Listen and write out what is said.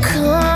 Come